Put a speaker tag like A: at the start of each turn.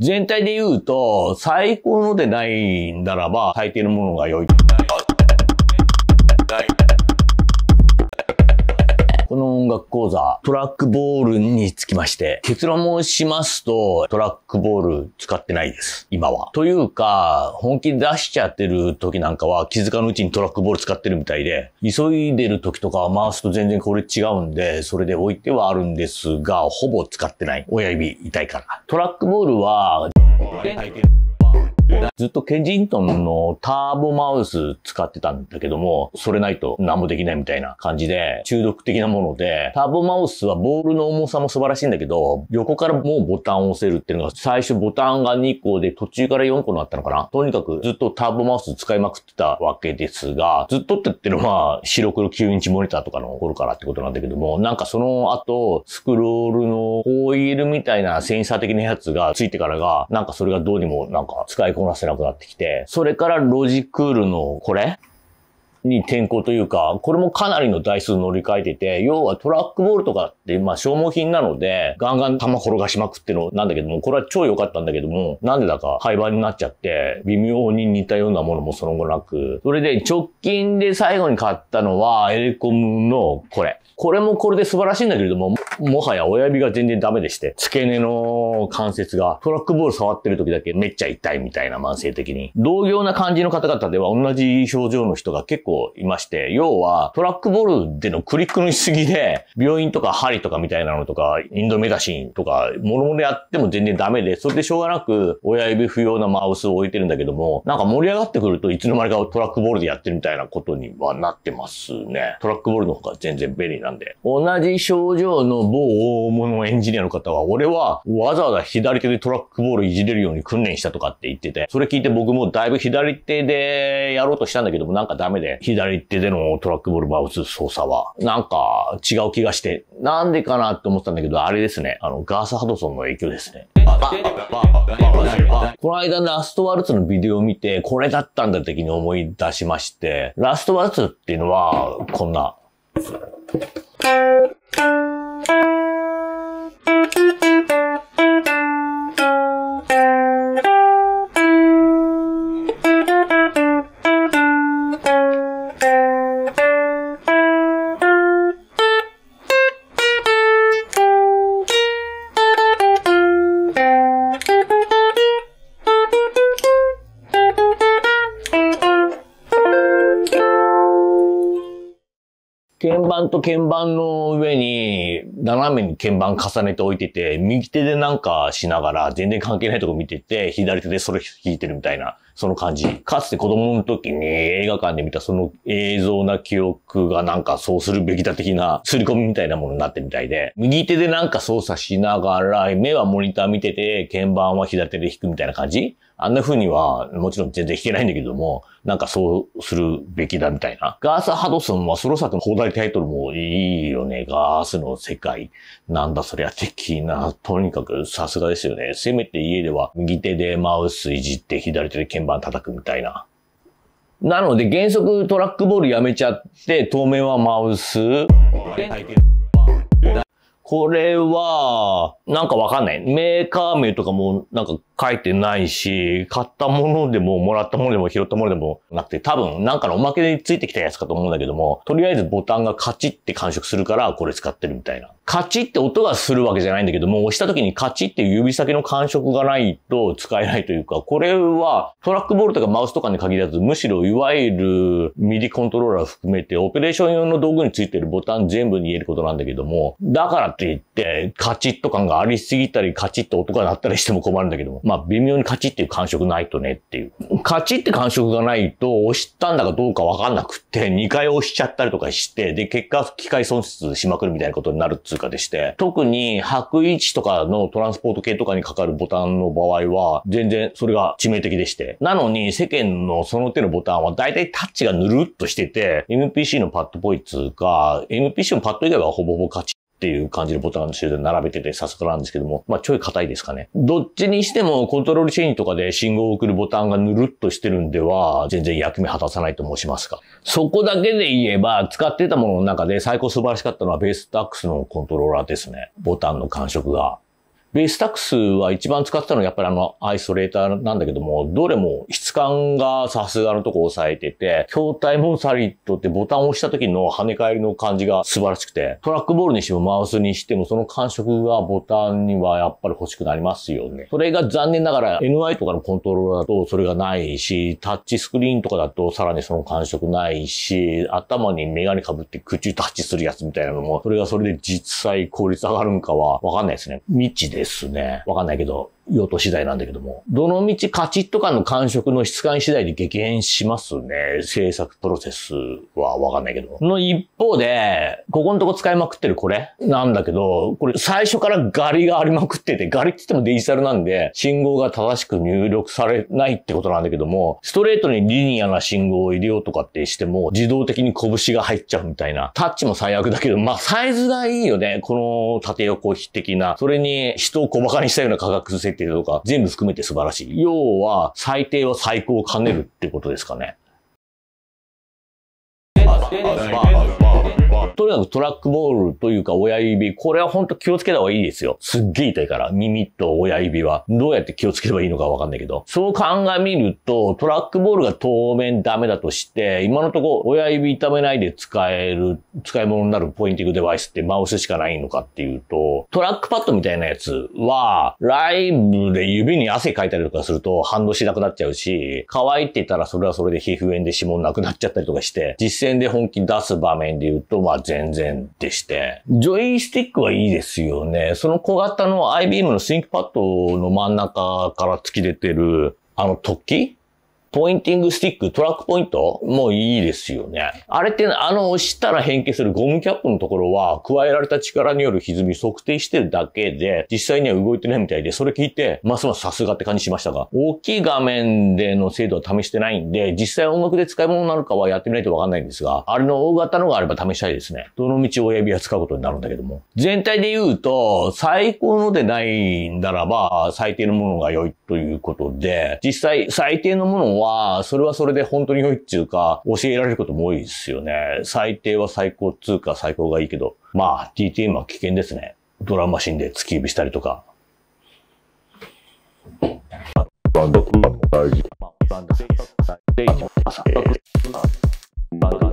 A: 全体で言うと、最高のでないんだらば、最低のものが良い。の音楽講座、トラックボールにつきまして、結論をしますと、トラックボール使ってないです。今は。というか、本気出しちゃってる時なんかは気づかぬうちにトラックボール使ってるみたいで、急いでる時とかは回すと全然これ違うんで、それで置いてはあるんですが、ほぼ使ってない。親指痛いから。トラックボールは、ずっとケンジントンのターボマウス使ってたんだけども、それないと何もできないみたいな感じで、中毒的なもので、ターボマウスはボールの重さも素晴らしいんだけど、横からもうボタンを押せるっていうのが、最初ボタンが2個で途中から4個になったのかな。とにかくずっとターボマウス使いまくってたわけですが、ずっとって言ってるのは白黒9インチモニターとかの頃からってことなんだけども、なんかその後、スクロールのホイールみたいなセンサー的なやつがついてからが、なんかそれがどうにもなんか使いこなせなくなってきて、それからロジクールのこれ？に転校というか、これもかなりの台数乗り換えてて、要はトラックボールとかって、まあ消耗品なので、ガンガン球転がしまくってのなんだけども、これは超良かったんだけども、なんでだか廃盤になっちゃって、微妙に似たようなものもその後なく、それで直近で最後に買ったのは、エレコムのこれ。これもこれで素晴らしいんだけれども、もはや親指が全然ダメでして、付け根の関節がトラックボール触ってる時だけめっちゃ痛いみたいな慢性的に。同様な感じの方々では同じ症状の人が結構いまして、要はトラックボールでのクリックのしすぎで、病院とか針とかみたいなのとか、インドメダシンとか、ものでやっても全然ダメで、それでしょうがなく親指不要なマウスを置いてるんだけども、なんか盛り上がってくるといつの間にかトラックボールでやってるみたいなことにはなってますね。トラックボールの方が全然便利ななんで。同じ症状の某大物エンジニアの方は、俺はわざわざ左手でトラックボールいじれるように訓練したとかって言ってて、それ聞いて僕もだいぶ左手でやろうとしたんだけども、なんかダメで、左手でのトラックボールマウス操作は、なんか違う気がして、なんでかなって思ったんだけど、あれですね、あの、ガーサ・ハドソンの影響ですね。この間ラストワルツのビデオを見て、これだったんだ的に思い出しまして、ラストワルツっていうのは、こんな、you. 鍵盤と鍵盤の上に斜めに鍵盤重ねておいてて、右手でなんかしながら全然関係ないとこ見てて、左手でそれ弾いてるみたいな、その感じ。かつて子供の時に映画館で見たその映像な記憶がなんかそうするべきだ的な、刷り込みみたいなものになってみたいで、右手でなんか操作しながら、目はモニター見てて、鍵盤は左手で弾くみたいな感じあんな風には、もちろん全然弾けないんだけども、なんかそうするべきだみたいな。ガース・ハドソンはソロ作の放題タイトルもいいよね。ガースの世界。なんだそりゃ的な。とにかくさすがですよね。せめて家では右手でマウスいじって左手で鍵盤叩くみたいな。なので原則トラックボールやめちゃって、当面はマウス。これは、なんかわかんない。メーカー名とかもなんか書いてないし、買ったものでも、もらったものでも、拾ったものでもなくて、多分なんかのおまけでついてきたやつかと思うんだけども、とりあえずボタンがカチって感触するから、これ使ってるみたいな。カチって音がするわけじゃないんだけども、押した時にカチっていう指先の感触がないと使えないというか、これはトラックボールとかマウスとかに限らず、むしろいわゆるミディコントローラー含めて、オペレーション用の道具についてるボタン全部に言えることなんだけども、だからって言って、カチッと感がありすぎたり、カチッと音が鳴ったりしても困るんだけども、まあ微妙にカチっていう感触ないとねっていう。カチって感触がないと、押したんだかどうかわかんなくって、2回押しちゃったりとかして、で、結果機械損失しまくるみたいなことになるっつうかでして、特に白位置とかのトランスポート系とかにかかるボタンの場合は、全然それが致命的でして。なのに、世間のその手のボタンは大体タッチがぬるっとしてて、MPC のパッドっぽいっつうか、MPC のパッド以外はほぼほぼカチっていう感じのボタンの種類で並べててさすがなんですけども、まあちょい硬いですかね。どっちにしてもコントロールチェーンとかで信号を送るボタンがぬるっとしてるんでは、全然役目果たさないと申しますか。そこだけで言えば、使ってたものの中で最高素晴らしかったのはベースタックスのコントローラーですね。ボタンの感触が。ベースタックスは一番使ってたのはやっぱりあのアイソレーターなんだけども、どれも質感がさすがのとこ抑えてて、筐体モンサリットってボタンを押した時の跳ね返りの感じが素晴らしくて、トラックボールにしてもマウスにしてもその感触がボタンにはやっぱり欲しくなりますよね。それが残念ながら NI とかのコントローラーだとそれがないし、タッチスクリーンとかだとさらにその感触ないし、頭にメガネ被って口タッチするやつみたいなのも、それがそれで実際効率上がるんかはわかんないですね。未知ですね。わかんないけど、用途次第なんだけども。どの道カチッと感の感触の質感次第で激変しますね。制作プロセスはわかんないけど。の一方で、ここのとこ使いまくってるこれ？なんだけど、これ最初からガリがありまくってて、ガリって言ってもデジタルなんで、信号が正しく入力されないってことなんだけども、ストレートにリニアな信号を入れようとかってしても、自動的に拳が入っちゃうみたいな。タッチも最悪だけど、まあサイズがいいよね。この縦横比的な。それに人を小馬鹿にしたような価格設定とか、全部含めて素晴らしい。要は、最低は最高を兼ねるってことですかね。とにかくトラックボールというか親指、これは本当気をつけた方がいいですよ。すっげえ痛いから、耳と親指は。どうやって気をつければいいのかわかんないけど。そう考えみると、トラックボールが当面ダメだとして、今のところ親指痛めないで使える、使い物になるポインティングデバイスってマウスしかないのかっていうと、トラックパッドみたいなやつは、ライブで指に汗かいたりとかすると反応しなくなっちゃうし、乾いてたらそれはそれで皮膚炎で指紋なくなっちゃったりとかして、実践で本気出す場面で言うと、まあ全然でして。ジョイスティックはいいですよね。その小型の IBM の ThinkPad の真ん中から突き出てる、あの突起ポインティングスティック、トラックポイント？もういいですよね。あれって、あの、押したら変形するゴムキャップのところは、加えられた力による歪み測定してるだけで、実際には動いてないみたいで、それ聞いて、ますますさすがって感じしましたが、大きい画面での精度は試してないんで、実際音楽で使い物になるかはやってみないとわかんないんですが、あれの大型のがあれば試したいですね。どの道親指は使うことになるんだけども。全体で言うと、最高のでないならば、最低のものが良いということで、実際最低のものをは、それはそれで本当に良いっていうか、教えられることも多いですよね。最低は最高通貨最高がいいけど、まあ DTM は危険ですね。ドラムマシンで突き指したりとか。バンド、バンド、バンド、バンド、バンド、バンド、